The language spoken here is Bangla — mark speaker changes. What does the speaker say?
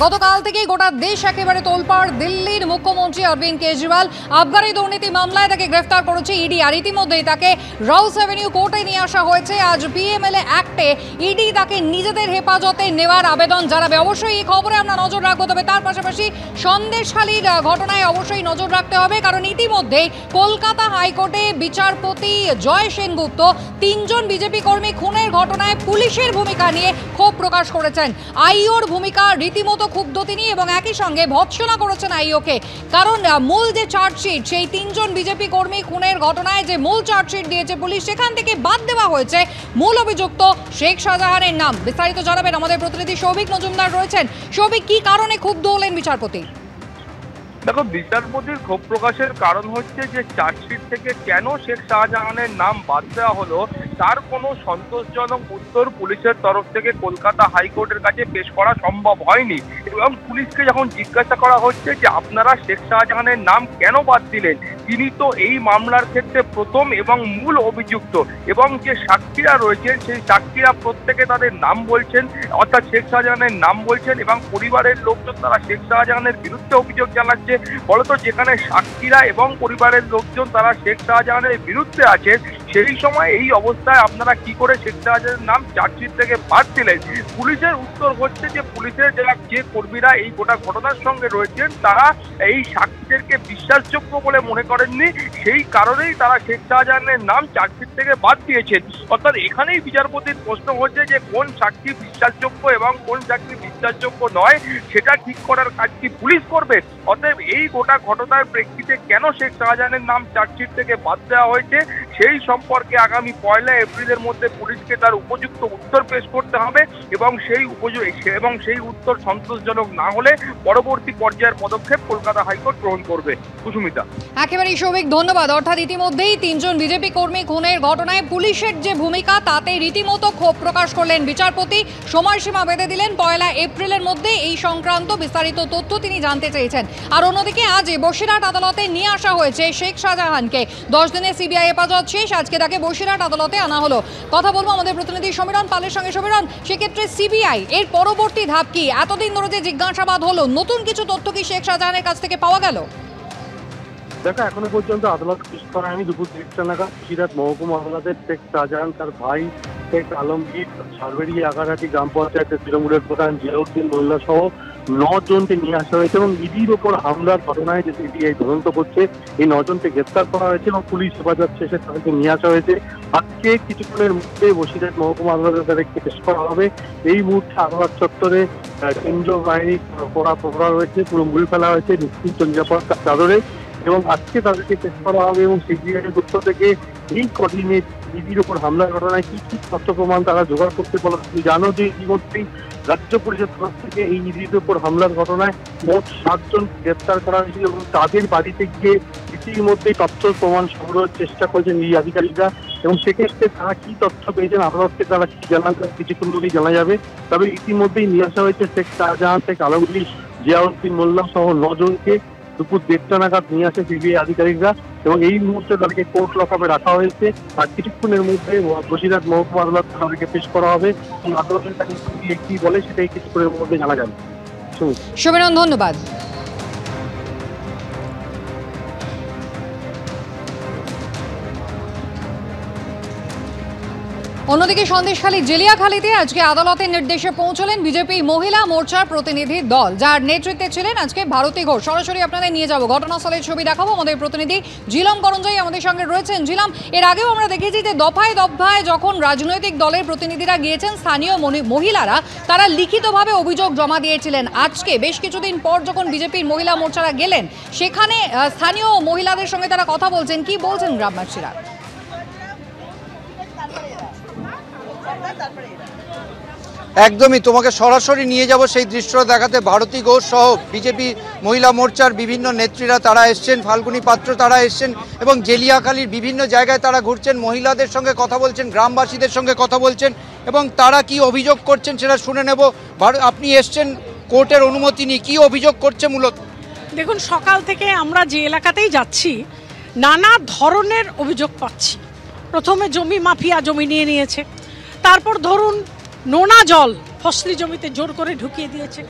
Speaker 1: গতকাল থেকেই গোটা দেশ একেবারে তোলপাড়। দিল্লির মুখ্যমন্ত্রী অরবিন্দ কেজরিওয়াল আবগারি দুর্নীতি মামলায় তাকে গ্রেফতার করেছে ইডি, আর ইতিমধ্যেই তাকে রাউস অ্যাভিনিউ কোর্টে নিয়ে আসা হয়েছে। আজ পিএমএলএ অ্যাক্টে ইডি তাকে নিজেদের হেফাজতে নেওয়ার আবেদন জানাবে। অবশ্যই এই খবরে আমরা নজর রাখব, তবে তার পাশাপাশি সন্দেশখালীর ঘটনায় অবশ্যই নজর রাখতে হবে, কারণ ইতিমধ্যেই কলকাতা হাইকোর্টে বিচারপতি জয় সেনগুপ্ত তিনজন বিজেপি কর্মী খুনের ঘটনায় পুলিশের ভূমিকা নিয়ে ক্ষোভ প্রকাশ করেছেন। আইওর ভূমিকা রীতিমতো ক্ষুব্ধ তিনি এবং একই সঙ্গে ভৎসনা করেছেন আইওকে। কারণ মূল যে চার্জশিট, সেই তিনজন বিজেপি কর্মী খুনের ঘটনায় যে মূল চার্জশিট দিয়েছে পুলিশ, সেখান থেকে বাদ দেওয়া হয়েছে মূল অভিযুক্ত শেখ শাহজাহানের নাম। বিস্তারিত জানাবেন আমাদের প্রতিনিধি সৌভিক মজুমদার রয়েছেন। সৌভিক, কি কারণে ক্ষুব্ধ হলেন বিচারপতি?
Speaker 2: দেখো বিচারপতির ক্ষোভ প্রকাশের কারণ হচ্ছে যে চার্জশিট থেকে কেন শেখ শাহজাহানের নাম বাদ দেওয়া হলো, তার কোনো সন্তোষজনক উত্তর পুলিশের তরফ থেকে কলকাতা হাইকোর্টের কাছে পেশ করা সম্ভব হয়নি। এবং পুলিশকে যখন জিজ্ঞাসা করা হচ্ছে যে আপনারা শেখ শাহজাহানের নাম কেন বাদ দিলেন, তিনি তো এই মামলার ক্ষেত্রে প্রথম এবং মূল অভিযুক্ত। এবং যে সাক্ষীরা রয়েছেন সেই সাক্ষীরা প্রত্যেকে তাদের নাম বলছেন, অর্থাৎ শেখ শাহজাহানের নাম বলছেন এবং পরিবারের লোকজন তারা শেখ শাহজাহানের বিরুদ্ধে অভিযোগ জানাচ্ছে। ফলত যেখানে সাক্ষীরা এবং পরিবারের লোকজন তারা শেখ শাহজাহানের বিরুদ্ধে আছেন সেই সময় এই অবস্থায় আপনারা কি করে শেখ নাম চার্জশিট থেকে বাদ দিলেন? পুলিশের উত্তর হচ্ছে যে, পুলিশের যারা যে কর্মীরা এই গোটা ঘটনার সঙ্গে রয়েছেন, তারা এই সাক্ষীদেরকে বিশ্বাসযোগ্য বলে মনে করেননি। সেই কারণেই তারা শেখ শাহজাহানের নাম চার্জশিট থেকে বাদ দিয়েছেন। অর্থাৎ এখানেই বিচারপতির প্রশ্ন হচ্ছে যে, কোন সাক্ষী বিশ্বাসযোগ্য এবং কোন সাক্ষী বিশ্বাসযোগ্য নয়, সেটা ঠিক করার কাজ কি পুলিশ করবে? অতএব এই গোটা ঘটনার প্রেক্ষিতে কেন শেখ শাহজাহানের নাম চার্জশিট থেকে বাদ দেওয়া হয়েছে? সেই সম্পর্কে আগামী পয়লা এপ্রিলের মধ্যে পুলিশকে তার উপযুক্ত উত্তর পেশ করতে হবে এবং সেই এবং সেই উত্তর সন্তোষজনক না হলে পরবর্তী পর্যায়ের পদক্ষেপ কলকাতা হাইকোর্ট গ্রহণ করবে। কুসুমিতা
Speaker 1: একেবারেই সৌভিক, ধন্যবাদ। অর্থাৎ ইতিমধ্যেই তিনজন বিজেপি কর্মী খুনের ঘটনায় পুলিশের যে ভূমিকা, তাতে রীতিমতো ক্ষোভ প্রকাশ করলেন বিচারপতি। সময়সীমা বেঁধে দিলেন পয়লা এপ্রিলের মধ্যে এই সংক্রান্ত বিস্তারিত তথ্য তিনি জানতে চেয়েছেন। আর অন্যদিকে আজ বসিরহাট আদালতে নিয়ে আসা হয়েছে শেখ শাহজাহানকে। দশ দিনে সিবিআই হেফাজত শেষ। আজকে তাকে বসিরহাট আদালতে আনা হলো। কথা বলব আমাদের প্রতিনিধি সমীরণ পালের সঙ্গে। সমীরণ, সেক্ষেত্রে সিবিআই এর পরবর্তী ধাপ কি? এতদিন ধরে যে জিজ্ঞাসাবাদ হলো, নতুন কিছু তথ্য কি শেখ শাহজাহানের কাছ থেকে পাওয়া গেল?
Speaker 3: দেখো, এখনও পর্যন্ত আদালত পেশ করা হয়নি। দুপুর তিরিশটা নাগাদ সিরাত মহকুমা আদালতের শেখ শাহজাহান, তার ভাই শেখ আলমগীর, সারবেরি, আগারহাটি গ্রাম পঞ্চায়েতের তৃণমূলের প্রধান জিয়াউদ্দিন মোল্লা সহ জনকে নিয়ে আসা হয়েছে এবং ইডির ওপর হামলার ঘটনায় যে সিবিআই তদন্ত করছে, এই নজনকে গ্রেপ্তার করা হয়েছে এবং পুলিশ হেফাজত শেষে তাদেরকে নিয়ে আসা হয়েছে। আজকে কিছুক্ষণের মধ্যে বসিরহাট মহকুমা আদালতে তাদেরকে পেশ করা হবে। এই মুহূর্তে আদালত চত্বরে কেন্দ্রীয় বাহিনী কড়া প্রহরা রয়েছে, পুরো মুড়ি ফেলা হয়েছে, নিশ্চিত নিরাপত্তার চাদরে এবং আজকে তাদেরকে পেশ করা হবে এবং সিবিআই পক্ষ থেকে এই কদিনে ইডির উপর হামলার ঘটনায় কি কি তথ্য প্রমাণ তারা জোগাড় করতে বলা তুমি জানো যে ইতিমধ্যেই রাজ্য পরিষদ তরফ থেকে এই ইডির উপর হামলার ঘটনায় মোট সাতজন গ্রেপ্তার করা হয়েছিল এবং তাদের বাড়িতে গিয়ে ইতিমধ্যেই তথ্য প্রমাণ সংগ্রহের চেষ্টা করেছেন এই আধিকারিকরা। এবং সেক্ষেত্রে তারা কি তথ্য পেয়েছেন আদালতকে তারা কি জানান কিছুক্ষণ মধ্যেই জানা যাবে। তবে ইতিমধ্যেই নিয়ে আসা হয়েছে শেখ শাহজাহান, শেখ আলমগীর, জিয়াউদ্দিন মোল্লা সহ নজনকে দুপুর দেড়টা নাগাদ নিয়ে আসে সিবিআই আধিকারিকরা এবং এই মুহূর্তে তাদেরকে কোর্ট লকআপে রাখা হয়েছে। আর কিছুক্ষণের মধ্যে বসিরহাট মহকুমা আদালত তাদেরকে পেশ করা হবে আদালতের কাছে কি বলে সেটাই কিছুক্ষণের মধ্যে জানা যাবে।
Speaker 1: সুমিরন ধন্যবাদ। অন্যদিকে সন্দেশখালী জেলিয়াখালীতে আজকে আদালতের নির্দেশে পৌঁছলেন বিজেপি মহিলা মোর্চার প্রতিনিধি দল, যার নেতৃত্বে ছিলেন আজকে ভারতী ঘোষ। সরাসরি আপনাদের নিয়ে যাব, ঘটনাস্থলের ছবি দেখাবো আমাদের প্রতিনিধি জিলাম করঞ্জাই আমাদের সঙ্গে রয়েছেন। জিলাম এর আগেও আমরা দেখেছি যে দফায় দফায় যখন রাজনৈতিক দলের প্রতিনিধিরা গিয়েছেন, স্থানীয় মহিলারা, তারা লিখিতভাবে অভিযোগ জমা দিয়েছিলেন। আজকে বেশ কিছুদিন পর যখন বিজেপির মহিলা মোর্চারা গেলেন, সেখানে স্থানীয় মহিলাদের সঙ্গে তারা কথা বলছেন। কি বলছেন গ্রামবাসীরা?
Speaker 4: একদমই, তোমাকে সরাসরি নিয়ে যাব সেই দৃশ্যটা দেখাতে ভারতী ঘোষ সহ বিজেপি মহিলা মোর্চার বিভিন্ন নেত্রীরা তারা এসছেন, ফাল্গুনী পাত্র তারা এসছেন এবং জেলিয়াখালীর বিভিন্ন জায়গায় তারা ঘুরছেন, মহিলাদের সঙ্গে কথা বলছেন, গ্রামবাসীদের সঙ্গে কথা বলছেন এবং তারা কি অভিযোগ করছেন সেটা শুনে নেব। আপনি এসছেন কোর্টের অনুমতি নিয়ে, কী অভিযোগ করছে মূলত?
Speaker 5: দেখুন, সকাল থেকে আমরা যে এলাকাতেই যাচ্ছি, নানা ধরনের অভিযোগ পাচ্ছি। প্রথমে জমি মাফিয়া জমি নিয়ে নিয়েছে। তারপর ধরুন নোনা জল ফসলি জমিতে জোর করে ঢুকিয়ে দিয়েছে।